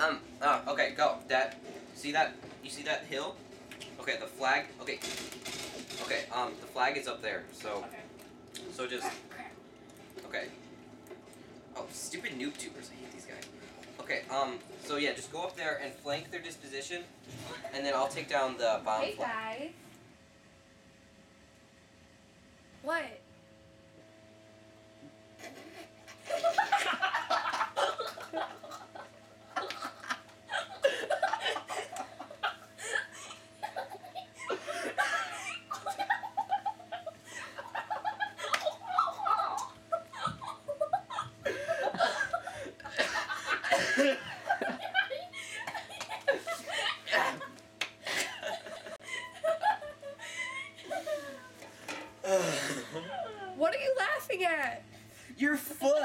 um, uh, okay, go. That, see that? You see that hill? Okay, the flag. Okay. Okay, um, the flag is up there. So, Okay. so just okay. Oh, stupid noob tubers! I hate these guys. Okay, um, so yeah, just go up there and flank their disposition, and then I'll take down the bomb Hey flag. guys. What? What are you laughing at? Your foot.